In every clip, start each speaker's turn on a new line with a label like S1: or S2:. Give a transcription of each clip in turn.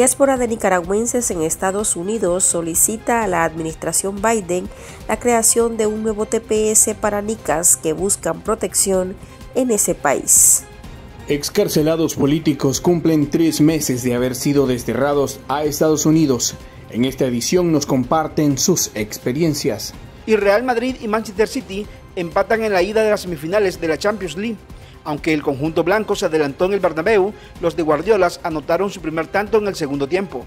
S1: Diáspora de nicaragüenses en Estados Unidos solicita a la administración Biden la creación de un nuevo TPS para nicas que buscan protección en ese país.
S2: Excarcelados políticos cumplen tres meses de haber sido desterrados a Estados Unidos. En esta edición nos comparten sus experiencias.
S3: Y Real Madrid y Manchester City empatan en la ida de las semifinales de la Champions League. Aunque el conjunto blanco se adelantó en el Bernabéu, los de Guardiolas anotaron su primer tanto en el segundo tiempo.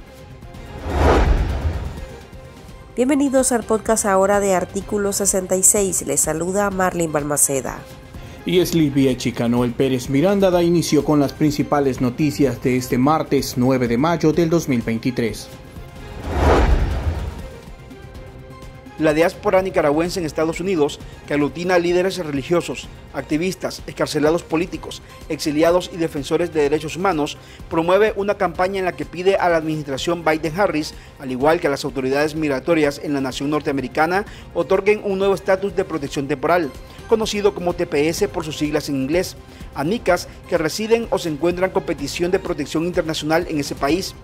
S1: Bienvenidos al podcast ahora de Artículo 66. Les saluda Marlene Balmaceda.
S2: Y es Livia Chicanoel Pérez Miranda da inicio con las principales noticias de este martes 9 de mayo del 2023.
S3: La diáspora nicaragüense en Estados Unidos, que aglutina a líderes religiosos, activistas, escarcelados políticos, exiliados y defensores de derechos humanos, promueve una campaña en la que pide a la administración Biden-Harris, al igual que a las autoridades migratorias en la nación norteamericana, otorguen un nuevo estatus de protección temporal, conocido como TPS por sus siglas en inglés, a NICAS que residen o se encuentran con petición de protección internacional en ese país.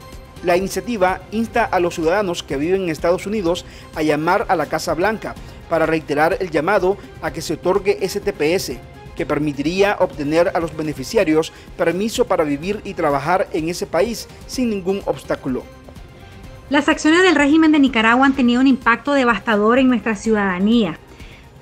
S3: La iniciativa insta a los ciudadanos que viven en Estados Unidos a llamar a la Casa Blanca para reiterar el llamado a que se otorgue ese TPS, que permitiría obtener a los beneficiarios permiso para vivir y trabajar en ese país sin ningún obstáculo.
S4: Las acciones del régimen de Nicaragua han tenido un impacto devastador en nuestra ciudadanía.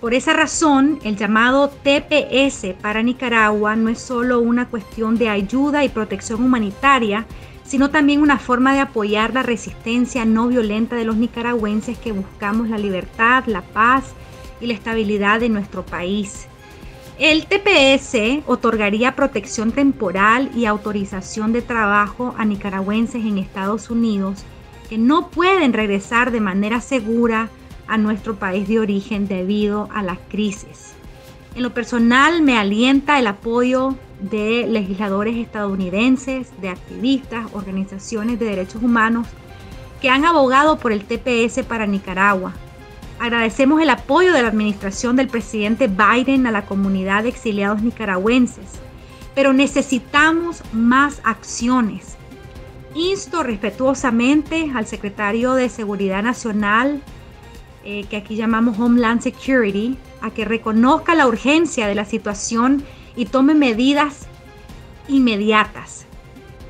S4: Por esa razón, el llamado TPS para Nicaragua no es solo una cuestión de ayuda y protección humanitaria, sino también una forma de apoyar la resistencia no violenta de los nicaragüenses que buscamos la libertad, la paz y la estabilidad de nuestro país. El TPS otorgaría protección temporal y autorización de trabajo a nicaragüenses en Estados Unidos que no pueden regresar de manera segura a nuestro país de origen debido a la crisis. En lo personal me alienta el apoyo de legisladores estadounidenses, de activistas, organizaciones de derechos humanos que han abogado por el TPS para Nicaragua. Agradecemos el apoyo de la administración del presidente Biden a la comunidad de exiliados nicaragüenses, pero necesitamos más acciones. Insto respetuosamente al secretario de Seguridad Nacional, eh, que aquí llamamos Homeland Security, a que reconozca la urgencia de la situación y tome medidas inmediatas.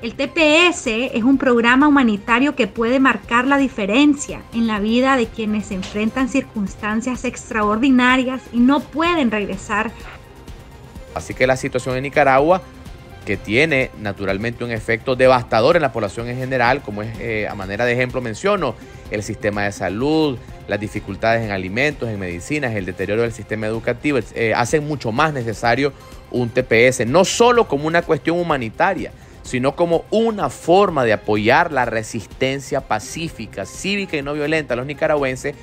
S4: El TPS es un programa humanitario que puede marcar la diferencia en la vida de quienes se enfrentan circunstancias extraordinarias y no pueden regresar.
S5: Así que la situación en Nicaragua, que tiene naturalmente un efecto devastador en la población en general, como es eh, a manera de ejemplo menciono, el sistema de salud, las dificultades en alimentos, en medicinas, el deterioro del sistema educativo, eh, hacen mucho más necesario un TPS, no solo como una cuestión humanitaria, sino como una forma de apoyar la resistencia pacífica, cívica y no violenta a los nicaragüenses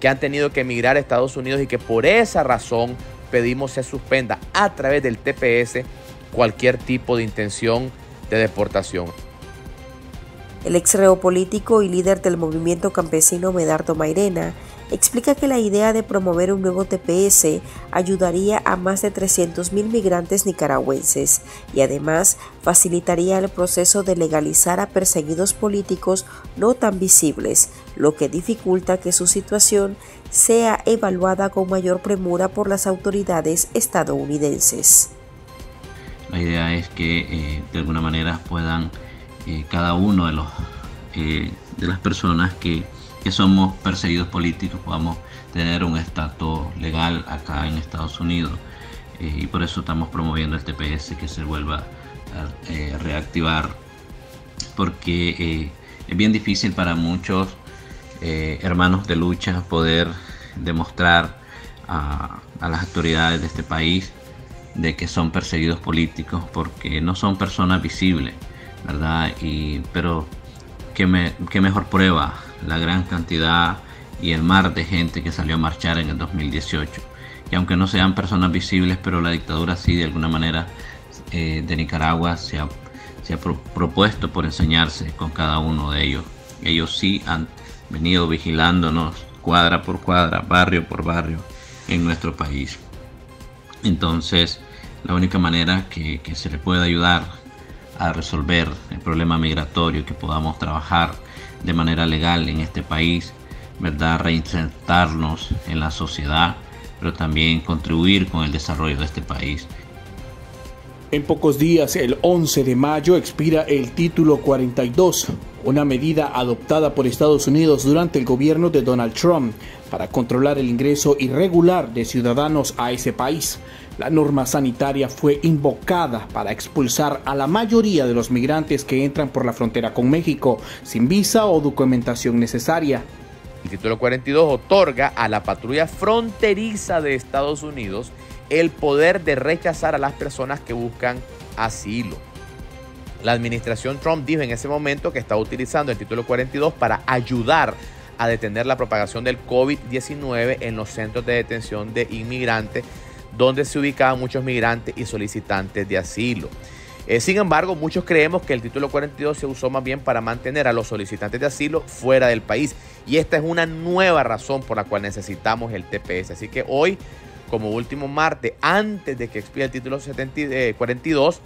S5: que han tenido que emigrar a Estados Unidos y que por esa razón pedimos se suspenda a través del TPS cualquier tipo de intención de deportación.
S1: El ex reo político y líder del movimiento campesino Medardo Mairena explica que la idea de promover un nuevo TPS ayudaría a más de 300.000 migrantes nicaragüenses y además facilitaría el proceso de legalizar a perseguidos políticos no tan visibles, lo que dificulta que su situación sea evaluada con mayor premura por las autoridades estadounidenses.
S6: La idea es que eh, de alguna manera puedan eh, cada uno de los eh, de las personas que que somos perseguidos políticos podamos tener un estatus legal acá en Estados Unidos. Eh, y por eso estamos promoviendo el TPS que se vuelva a reactivar, porque es bien difícil para muchos hermanos de lucha poder demostrar a, a, las autoridades de este país de que son perseguidos políticos porque no son personas visibles, ¿verdad? Y, pero qué, me, qué mejor prueba la gran cantidad y el mar de gente que salió a marchar en el 2018. Y aunque no sean personas visibles, pero la dictadura sí de alguna manera eh, de Nicaragua se ha, se ha propuesto por enseñarse con cada uno de ellos. Ellos sí han venido vigilándonos cuadra por cuadra, barrio por barrio en nuestro país. Entonces, la única manera que se le puede ayudar a resolver el problema migratorio, que podamos trabajar de manera legal en este país, ¿verdad? reinsertarnos en la sociedad, pero también contribuir con el desarrollo de este país.
S2: En pocos días, el 11 de mayo, expira el título 42, una medida adoptada por Estados Unidos durante el gobierno de Donald Trump para controlar el ingreso irregular de ciudadanos a ese país. La norma sanitaria fue invocada para expulsar a la mayoría de los migrantes que entran por la frontera con México sin visa o documentación necesaria.
S5: El título 42 otorga a la patrulla fronteriza de Estados Unidos el poder de rechazar a las personas que buscan asilo. La administración Trump dijo en ese momento que estaba utilizando el título 42 para ayudar a detener la propagación del COVID-19 en los centros de detención de inmigrantes, donde se ubicaban muchos migrantes y solicitantes de asilo. Eh, sin embargo, muchos creemos que el título 42 se usó más bien para mantener a los solicitantes de asilo fuera del país. Y esta es una nueva razón por la cual necesitamos el TPS. Así que hoy, como último martes, antes de que expire el título 42, eh,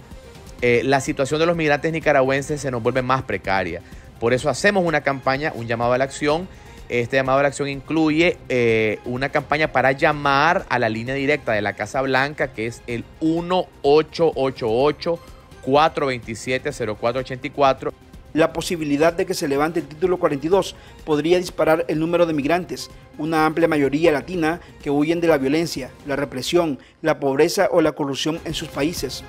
S5: eh, la situación de los migrantes nicaragüenses se nos vuelve más precaria. Por eso hacemos una campaña, un llamado a la acción. Este llamado a la acción incluye una campaña para llamar a la línea directa de la Casa Blanca, que es el 1888 427-0484.
S3: La posibilidad de que se levante el título 42 podría disparar el número de migrantes, una amplia mayoría latina que huyen de la violencia, la represión, la pobreza o la corrupción en sus países.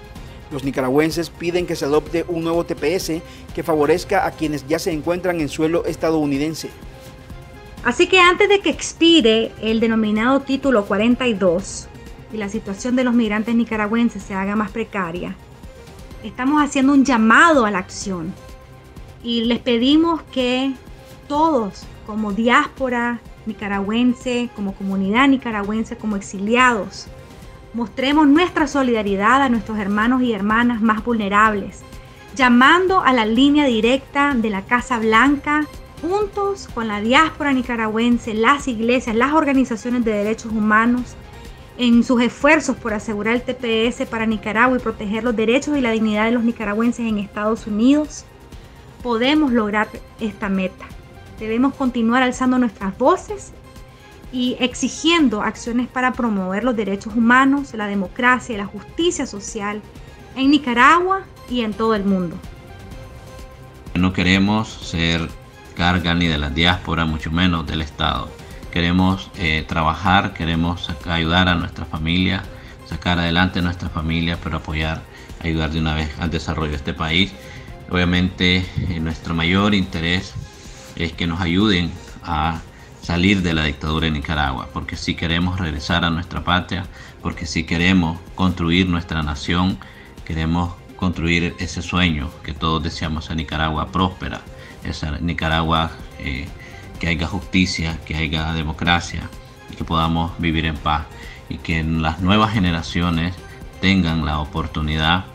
S3: Los nicaragüenses piden que se adopte un nuevo TPS que favorezca a quienes ya se encuentran en suelo estadounidense.
S4: Así que antes de que expire el denominado título 42 y la situación de los migrantes nicaragüenses se haga más precaria, estamos haciendo un llamado a la acción y les pedimos que todos, como diáspora nicaragüense, como comunidad nicaragüense, como exiliados, mostremos nuestra solidaridad a nuestros hermanos y hermanas más vulnerables, llamando a la línea directa de la Casa Blanca, juntos con la diáspora nicaragüense, las iglesias, las organizaciones de derechos humanos, en sus esfuerzos por asegurar el TPS para Nicaragua y proteger los derechos y la dignidad de los nicaragüenses en Estados Unidos, podemos lograr esta meta. Debemos continuar alzando nuestras voces y exigiendo acciones para promover los derechos humanos, la democracia y la justicia social en Nicaragua y en todo el mundo.
S6: No queremos ser carga ni de la diáspora, mucho menos del Estado queremos eh, trabajar, queremos ayudar a nuestra familia, sacar adelante a nuestra familia, pero apoyar, ayudar de una vez al desarrollo de este país. Obviamente eh, nuestro mayor interés es que nos ayuden a salir de la dictadura en Nicaragua, porque si queremos regresar a nuestra patria, porque si queremos construir nuestra nación, queremos construir ese sueño que todos deseamos a Nicaragua próspera, esa Nicaragua eh, que haya justicia, que haya democracia y que podamos vivir en paz y que las nuevas generaciones tengan la oportunidad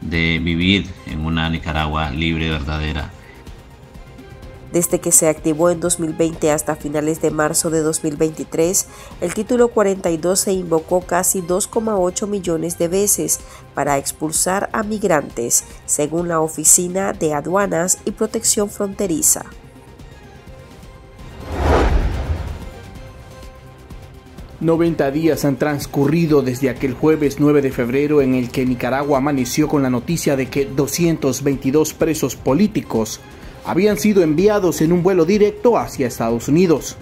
S6: de vivir en una Nicaragua libre verdadera.
S1: Desde que se activó en 2020 hasta finales de marzo de 2023, el título 42 se invocó casi 2,8 millones de veces para expulsar a migrantes, según la Oficina de Aduanas y Protección Fronteriza.
S2: 90 días han transcurrido desde aquel jueves 9 de febrero en el que Nicaragua amaneció con la noticia de que 222 presos políticos habían sido enviados en un vuelo directo hacia Estados Unidos.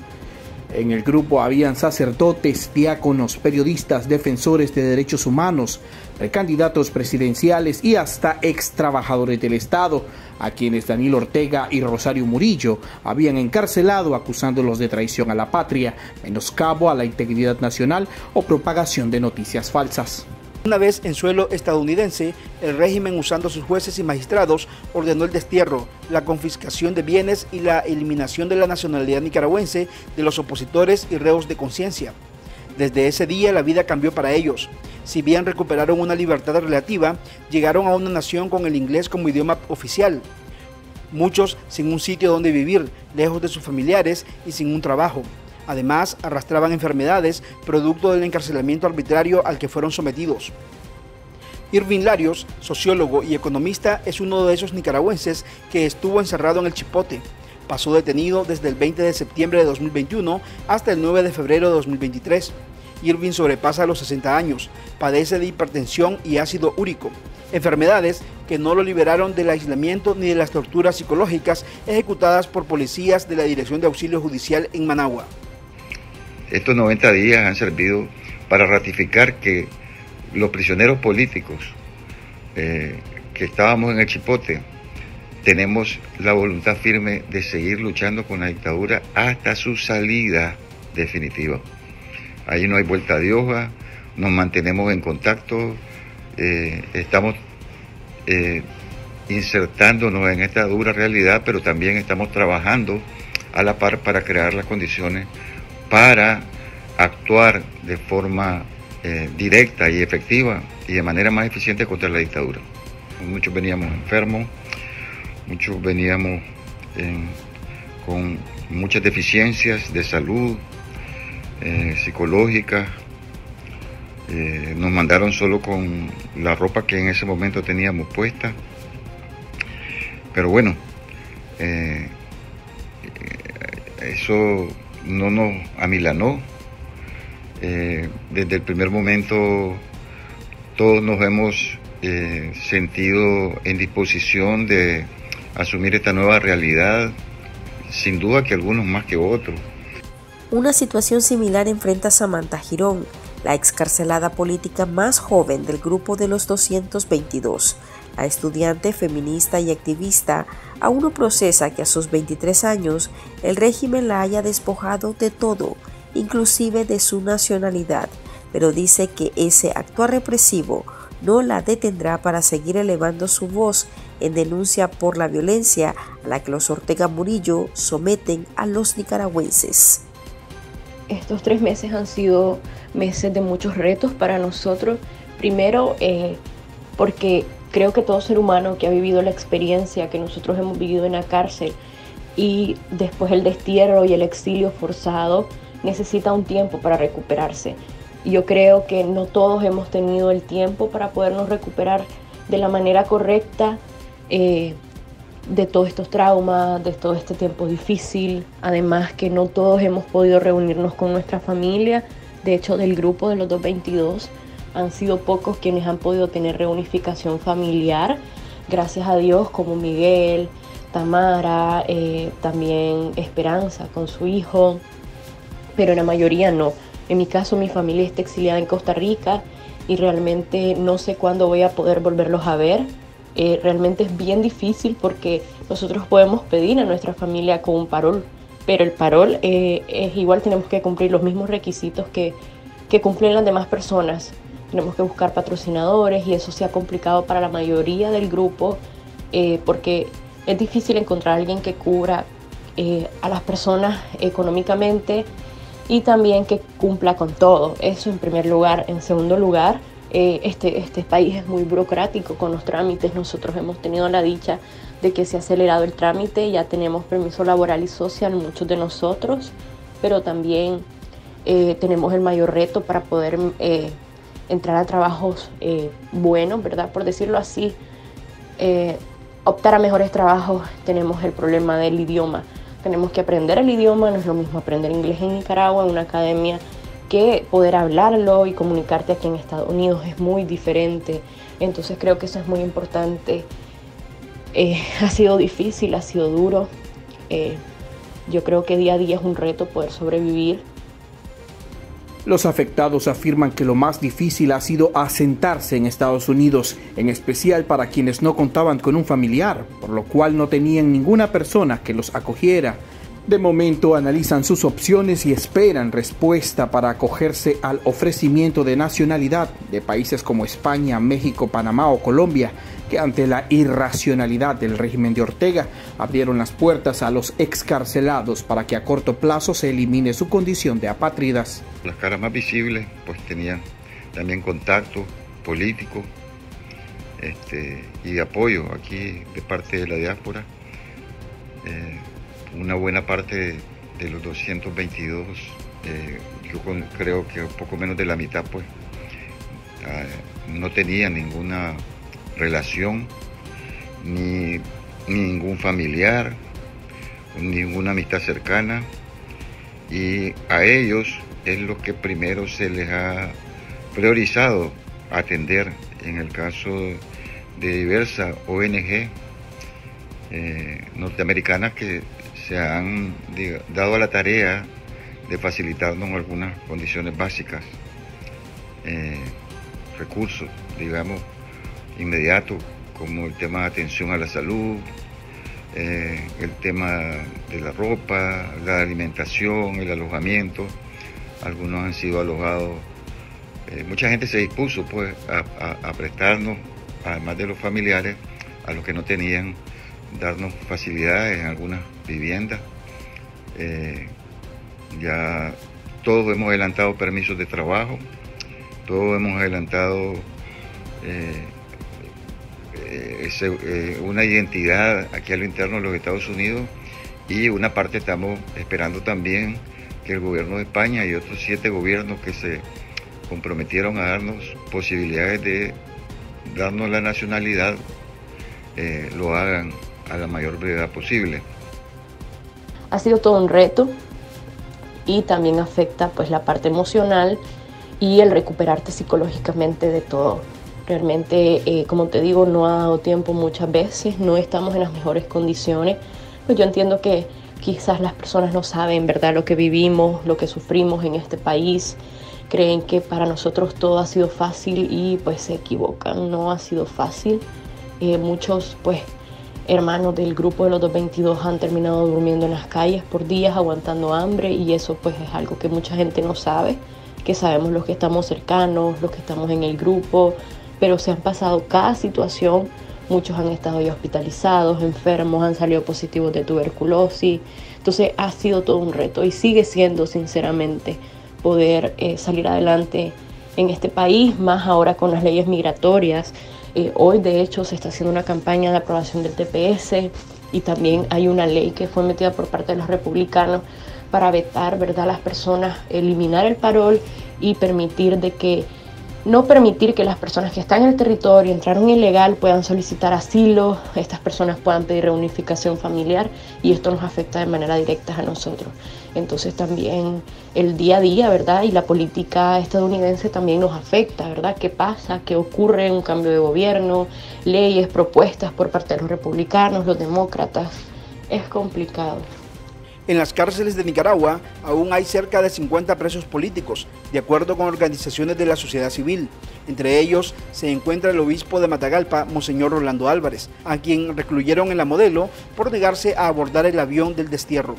S2: En el grupo habían sacerdotes, diáconos, periodistas, defensores de derechos humanos, precandidatos presidenciales y hasta ex trabajadores del Estado, a quienes Daniel Ortega y Rosario Murillo habían encarcelado acusándolos de traición a la patria, menoscabo a la integridad nacional o propagación de noticias falsas.
S3: Una vez en suelo estadounidense, el régimen usando sus jueces y magistrados ordenó el destierro, la confiscación de bienes y la eliminación de la nacionalidad nicaragüense de los opositores y reos de conciencia. Desde ese día la vida cambió para ellos. Si bien recuperaron una libertad relativa, llegaron a una nación con el inglés como idioma oficial. Muchos sin un sitio donde vivir, lejos de sus familiares y sin un trabajo. Además, arrastraban enfermedades producto del encarcelamiento arbitrario al que fueron sometidos. Irving Larios, sociólogo y economista, es uno de esos nicaragüenses que estuvo encerrado en el Chipote. Pasó detenido desde el 20 de septiembre de 2021 hasta el 9 de febrero de 2023. Irving sobrepasa los 60 años, padece de hipertensión y ácido úrico, enfermedades que no lo liberaron del aislamiento ni de las torturas psicológicas ejecutadas por policías de la Dirección de Auxilio Judicial en Managua.
S7: Estos 90 días han servido para ratificar que los prisioneros políticos eh, que estábamos en el Chipote, tenemos la voluntad firme de seguir luchando con la dictadura hasta su salida definitiva. Ahí no hay vuelta de hoja, nos mantenemos en contacto, eh, estamos eh, insertándonos en esta dura realidad, pero también estamos trabajando a la par para crear las condiciones para actuar de forma eh, directa y efectiva y de manera más eficiente contra la dictadura. Muchos veníamos enfermos, muchos veníamos con muchas deficiencias de salud, eh, psicológicas. Eh, nos mandaron solo con la ropa que en ese momento teníamos puesta. Pero bueno, eso no nos amilanó, eh, desde el primer momento todos nos hemos eh, sentido en disposición de asumir esta nueva realidad, sin duda que algunos más que otros.
S1: Una situación similar enfrenta Samantha Girón, la excarcelada política más joven del grupo de los 222. La estudiante feminista y activista aún no procesa que a sus 23 años el régimen la haya despojado de todo inclusive de su nacionalidad, pero dice que ese actuar represivo no la detendrá para seguir elevando su voz en denuncia por la violencia a la que los Ortega Murillo someten a los nicaragüenses.
S8: Estos tres meses han sido meses de muchos retos para nosotros. Primero, eh, porque creo que todo ser humano que ha vivido la experiencia que nosotros hemos vivido en la cárcel y después el destierro y el exilio forzado, necesita un tiempo para recuperarse. Yo creo que no todos hemos tenido el tiempo para podernos recuperar de la manera correcta eh, de todos estos traumas, de todo este tiempo difícil. Además que no todos hemos podido reunirnos con nuestra familia. De hecho, del grupo de los 222 han sido pocos quienes han podido tener reunificación familiar. Gracias a Dios, como Miguel, Tamara, eh, también Esperanza con su hijo, pero en la mayoría no. En mi caso, mi familia está exiliada en Costa Rica y realmente no sé cuándo voy a poder volverlos a ver. Eh, realmente es bien difícil porque nosotros podemos pedir a nuestra familia con un parol, pero el parol eh, es igual, tenemos que cumplir los mismos requisitos que, que cumplen las demás personas. Tenemos que buscar patrocinadores y eso se ha complicado para la mayoría del grupo eh, porque es difícil encontrar a alguien que cubra a las personas económicamente y también que cumpla con todo. Eso en primer lugar. En segundo lugar, eh, este, este país es muy burocrático con los trámites. Nosotros hemos tenido la dicha de que se ha acelerado el trámite, ya tenemos permiso laboral y social muchos de nosotros, pero también eh, tenemos el mayor reto para poder eh, entrar a trabajos buenos, ¿verdad? Por decirlo así, optar a mejores trabajos, tenemos el problema del idioma tenemos que aprender el idioma, no es lo mismo aprender inglés en Nicaragua, en una academia, que poder hablarlo y comunicarte aquí en Estados Unidos es muy diferente. Entonces creo que eso es muy importante. Eh, ha sido difícil, ha sido duro. Eh, yo creo que día a día es un reto poder sobrevivir
S2: los afectados afirman que lo más difícil ha sido asentarse en Estados Unidos, en especial para quienes no contaban con un familiar, por lo cual no tenían ninguna persona que los acogiera. De momento analizan sus opciones y esperan respuesta para acogerse al ofrecimiento de nacionalidad de países como España, México, Panamá o Colombia, que ante la irracionalidad del régimen de Ortega abrieron las puertas a los excarcelados para que a corto plazo se elimine su condición de apátridas.
S7: Las caras más visibles pues tenían también contacto político este, y apoyo aquí de parte de la diáspora. Eh, una buena parte de los 222, eh, yo creo que poco menos de la mitad pues no tenían ninguna relación, ni, ningún familiar, ninguna amistad cercana, y a ellos es lo que primero se les ha priorizado atender en el caso de diversas ONG eh, norteamericanas que se han dado a la tarea de facilitarnos algunas condiciones básicas, eh, recursos, digamos, inmediatos, como el tema de atención a la salud, eh, el tema de la ropa, la alimentación, el alojamiento. Algunos han sido alojados. Eh, mucha gente se dispuso pues a, prestarnos, además de los familiares, a los que no tenían, darnos facilidades en algunas viviendas. Eh, ya todos hemos adelantado permisos de trabajo, todos hemos adelantado eh, eh, una identidad aquí a lo interno de los Estados Unidos y una parte estamos esperando también que el gobierno de España y otros siete gobiernos que se comprometieron a darnos posibilidades de darnos la nacionalidad lo hagan a la mayor brevedad posible.
S8: Ha sido todo un reto y también afecta pues la parte emocional y el recuperarte psicológicamente de todo Realmente, eh, como te digo, no ha dado tiempo muchas veces, no estamos en las mejores condiciones. Pues yo entiendo que quizás las personas no saben, ¿verdad?, lo que vivimos, lo que sufrimos en este país. Creen que para nosotros todo ha sido fácil y pues se equivocan, no ha sido fácil. Eh, muchos, pues, hermanos del grupo de los 222 han terminado durmiendo en las calles por días, aguantando hambre y eso pues es algo que mucha gente no sabe, que sabemos los que estamos cercanos, los que estamos en el grupo, pero se han pasado cada situación. Muchos han estado ya hospitalizados, enfermos, han salido positivos de tuberculosis. Entonces ha sido todo un reto y sigue siendo, sinceramente, poder eh, salir adelante en este país, más ahora con las leyes migratorias. Eh, hoy, de hecho, se está haciendo una campaña de aprobación del TPS y también hay una ley que fue metida por parte de los republicanos para vetar, ¿verdad?, a las personas, eliminar el parol y permitir de que no permitir que las personas que están en el territorio, entraron ilegal, puedan solicitar asilo, estas personas puedan pedir reunificación familiar y esto nos afecta de manera directa a nosotros. Entonces también el día a día, ¿verdad? Y la política estadounidense también nos afecta, ¿verdad? ¿Qué pasa? ¿Qué ocurre? Un cambio de gobierno, leyes, propuestas por parte de los republicanos, los demócratas. Es complicado.
S3: En las cárceles de Nicaragua aún hay cerca de 50 presos políticos, de acuerdo con organizaciones de la sociedad civil. Entre ellos se encuentra el obispo de Matagalpa, Monseñor Rolando Álvarez, a quien recluyeron en la modelo por negarse a abordar el avión del destierro.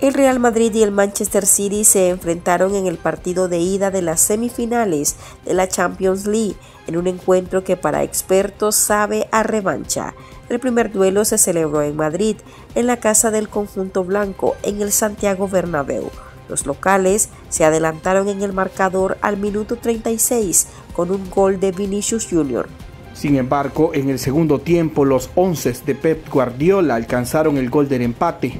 S1: El Real Madrid y el Manchester City se enfrentaron en el partido de ida de las semifinales de la Champions League, en un encuentro que para expertos sabe a revancha. El primer duelo se celebró en Madrid, en la casa del conjunto blanco, en el Santiago Bernabéu. Los locales se adelantaron en el marcador al minuto 36 con un gol de Vinicius Jr.
S2: Sin embargo, en el segundo tiempo los once de Pep Guardiola alcanzaron el gol del empate.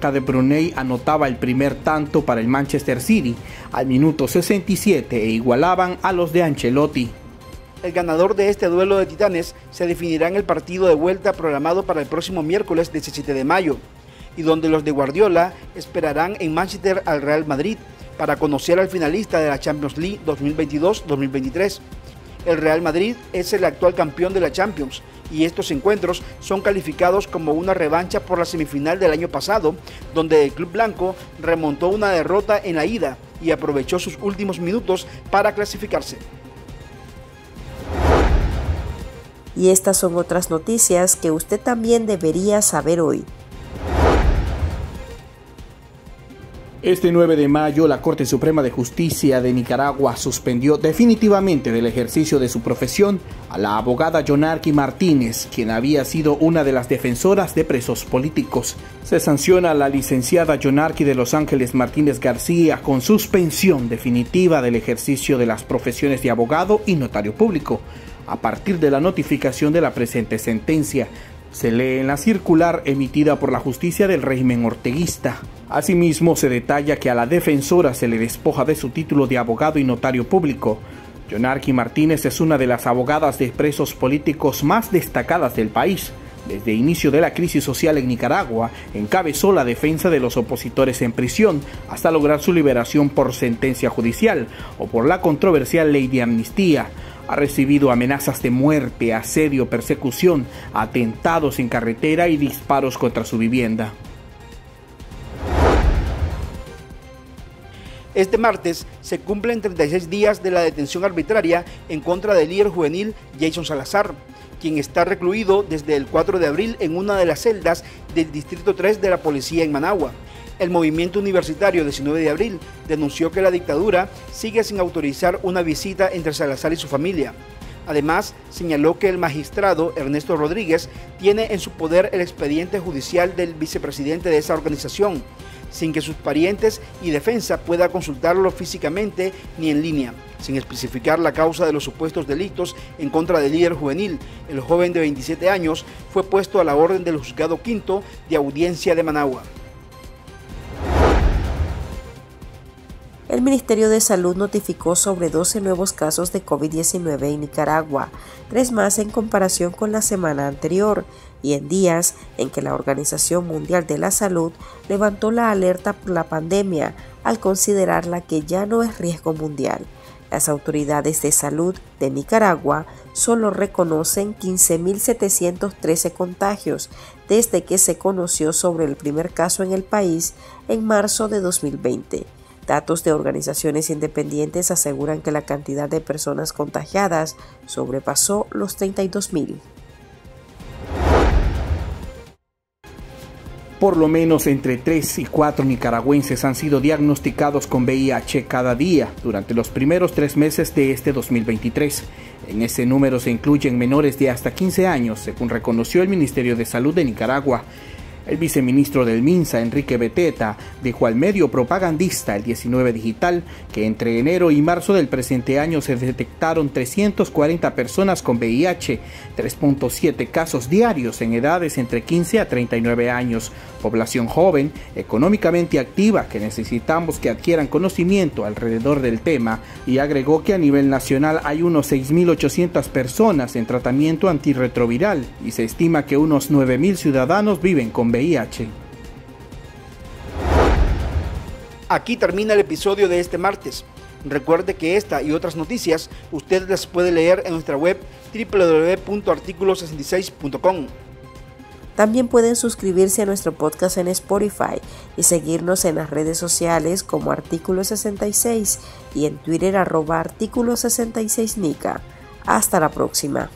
S2: De Brunei anotaba el primer tanto para el Manchester City al minuto 67 e igualaban a los de Ancelotti.
S3: El ganador de este duelo de titanes se definirá en el partido de vuelta programado para el próximo miércoles 17 de mayo, y donde los de Guardiola esperarán en Manchester al Real Madrid para conocer al finalista de la Champions League 2022-2023. El Real Madrid es el actual campeón de la Champions y estos encuentros son calificados como una revancha por la semifinal del año pasado, donde el Club Blanco remontó una derrota en la ida y aprovechó sus últimos minutos para clasificarse.
S1: Y estas son otras noticias que usted también debería saber hoy.
S2: Este 9 de mayo, la Corte Suprema de Justicia de Nicaragua suspendió definitivamente del ejercicio de su profesión a la abogada Yonarqui Martínez, quien había sido una de las defensoras de presos políticos. Se sanciona a la licenciada Yonarqui de Los Ángeles Martínez García con suspensión definitiva del ejercicio de las profesiones de abogado y notario público a partir de la notificación de la presente sentencia se lee en la circular emitida por la justicia del régimen orteguista. Asimismo, se detalla que a la defensora se le despoja de su título de abogado y notario público. Yonarqui Martínez es una de las abogadas de presos políticos más destacadas del país. Desde inicio de la crisis social en Nicaragua, encabezó la defensa de los opositores en prisión hasta lograr su liberación por sentencia judicial o por la controversial ley de amnistía. Ha recibido amenazas de muerte, asedio, persecución, atentados en carretera y disparos contra su vivienda.
S3: Este martes se cumplen 36 días de la detención arbitraria en contra del líder juvenil Jason Salazar quien está recluido desde el 4 de abril en una de las celdas del Distrito 3 de la Policía en Managua. El movimiento universitario 19 de abril denunció que la dictadura sigue sin autorizar una visita entre Salazar y su familia. Además, señaló que el magistrado Ernesto Rodríguez tiene en su poder el expediente judicial del vicepresidente de esa organización, sin que sus parientes y defensa pueda consultarlo físicamente ni en línea, sin especificar la causa de los supuestos delitos en contra del líder juvenil. El joven de 27 años fue puesto a la orden del juzgado quinto de audiencia de Managua.
S1: El Ministerio de Salud notificó sobre 12 nuevos casos de COVID-19 en Nicaragua, tres más en comparación con la semana anterior, y en días en que la Organización Mundial de la Salud levantó la alerta por la pandemia al considerarla que ya no es riesgo mundial. Las autoridades de salud de Nicaragua solo reconocen 15.713 contagios desde que se conoció sobre el primer caso en el país en marzo de 2020. Datos de organizaciones independientes aseguran que la cantidad de personas contagiadas sobrepasó los 32.000.
S2: Por lo menos entre 3 y 4 nicaragüenses han sido diagnosticados con VIH cada día durante los primeros tres meses de este 2023. En ese número se incluyen menores de hasta 15 años, según reconoció el Ministerio de Salud de Nicaragua. El viceministro del MINSA, Enrique Beteta, dijo al medio propagandista El 19 Digital que entre enero y marzo del presente año se detectaron 340 personas con VIH, 3.7 casos diarios en edades entre 15 a 39 años, población joven, económicamente activa que necesitamos que adquieran conocimiento alrededor del tema y agregó que a nivel nacional hay unos 6.800 personas en tratamiento antirretroviral y se estima que unos 9.000 ciudadanos viven con
S3: Aquí termina el episodio de este martes. Recuerde que esta y otras noticias usted las puede leer en nuestra web www.articulo66.com.
S1: También pueden suscribirse a nuestro podcast en Spotify y seguirnos en las redes sociales como Artículo 66 y en Twitter arroba Artículo 66 Nica. Hasta la próxima.